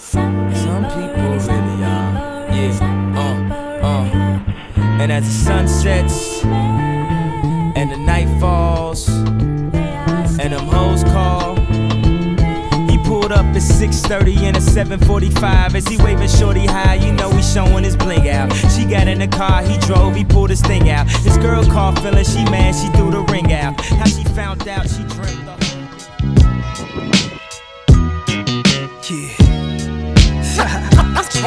Some people really are. Yeah, uh, uh. And as the sun sets and the night falls and them hoes call. He pulled up at 6:30 and a 7:45 as he waving shorty high. You know he showing his bling out. She got in the car, he drove, he pulled his thing out. His girl called feeling she mad, she threw the ring out. How she found out, she dreamed. The-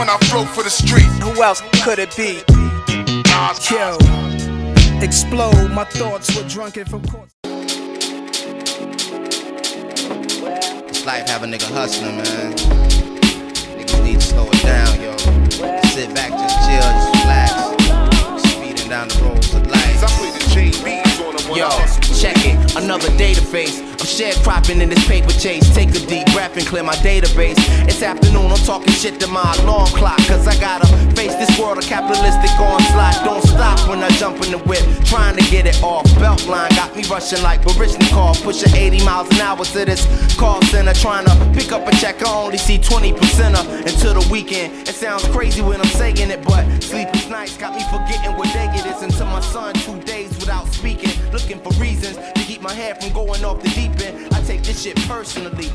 when I broke for the street. Who else could it be? Yo, explode. My thoughts were drunken from court. It's life have a nigga hustling, man. Niggas need to slow it down, yo. Sit back, just chill, just relax. Speeding down the roads of life. I play the JBs on them when Yo, I hustle. Another database. I'm sharecropping in this paper chase. Take a deep breath and clear my database. It's afternoon, I'm talking shit to my alarm clock. Cause I gotta face this world of capitalistic onslaught. Stop when I jump in the whip, trying to get it off. Beltline got me rushing like Baryshnikov, pushing 80 miles an hour to this call center. Trying to pick up a check, I only see 20% of until the weekend. It sounds crazy when I'm saying it, but sleepless nights got me forgetting what day it is until my son two days without speaking. Looking for reasons to keep my head from going off the deep end. I take this shit personally.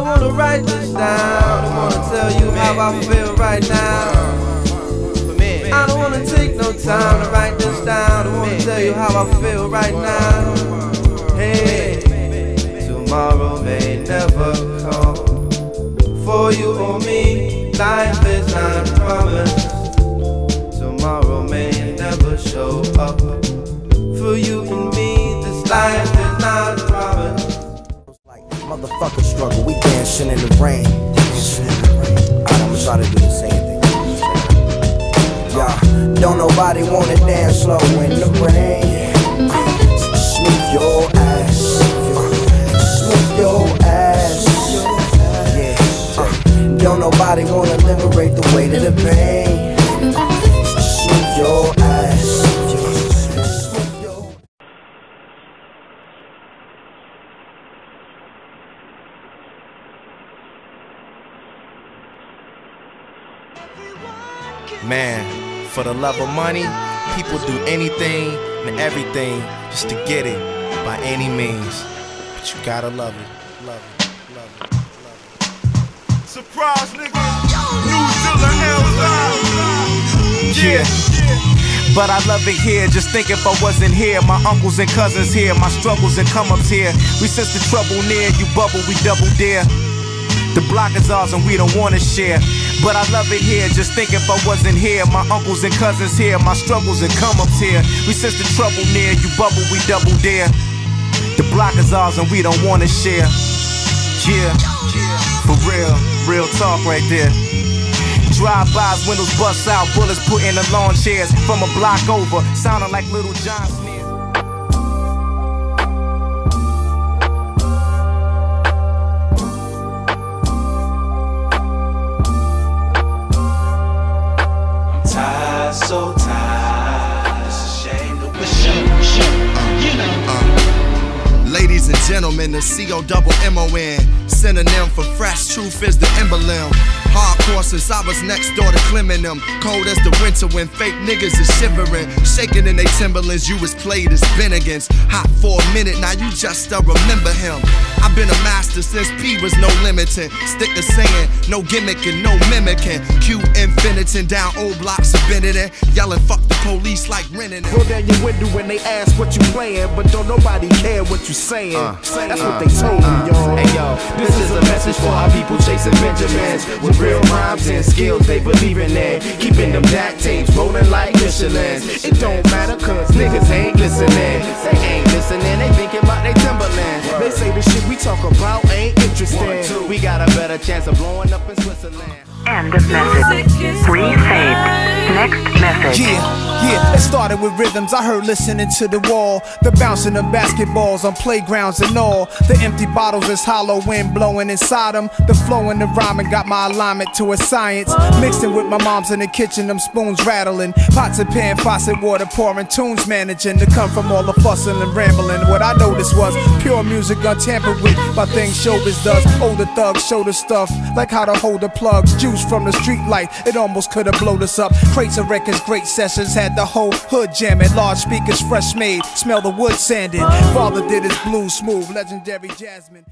Don't wanna write this down. I don't wanna tell you how I feel right now. I don't wanna take no time to write this down. I don't wanna tell you how I feel right now. Hey, tomorrow may never come. For you or me, life is not promised. Try to do the same thing. Yeah, don't nobody wanna dance slow in the rain. Smooth your ass. Man, for the love of money, people do anything and everything just to get it by any means. But you gotta love it. Love it. Love it. Love it. Surprise, nigga. New L's Yeah. But I love it here, just think if I wasn't here. My uncles and cousins here, my struggles and come ups here. We sense the trouble near, you bubble, we double dare. The block is ours and we don't wanna share. But I love it here, just think if I wasn't here. My uncles and cousins here, my struggles and come ups here. We sense the trouble near, you bubble, we double dare. The block is ours and we don't wanna share. Yeah, yeah. for real, real talk right there. Drive-bys, windows bust out, bullets put in the lawn chairs from a block over, sounding like Little John sneers. So and gentlemen, the C-O double M-O-N Synonym for fresh, truth is the emblem. Hardcore since I was next door to Clem them Cold as the winter when fake niggas is shivering. Shaking in they Timberlands, you was played as Bennigan's. Hot for a minute, now you just still remember him. I've been a master since P was no limiting. Stick to singing, no gimmicking, no mimicking. Q infinitin down old blocks of Benetton Yelling fuck the police like renting Roll down your window when they ask what you playing, but don't nobody care what you saying. Uh, That's uh, what they told me, uh. y'all. Hey yo, this is a message for our people chasing Benjamins with real rhymes and skills they believe in it. Keeping them jack tapes rolling like Michelin's. It don't matter cause niggas ain't listening. They ain't listening, they thinking about they Timberland. They say the shit we talk about ain't interesting. We got a better chance of blowing up in Switzerland. End of message. Resaved. Next message. Yeah, yeah, it started with rhythms I heard listening to the wall. The bouncing of basketballs on playgrounds and all. The empty bottles is hollow wind blowing inside them. The flow and the rhyming got my alignment to a science. Mixing with my mom's in the kitchen, them spoons rattling. Pots and pan, faucet water pouring, tunes managing to come from all the fussing and rambling. What I noticed was pure music untampered with by things showbiz does. Older thugs show the stuff, like how to hold the plugs. Juice from the street light, it almost could have blown us up. Crates of records, great sessions, had the whole hood jamming. Large speakers, fresh made, smell the wood sanding. Father did his blues smooth, legendary Jasmine.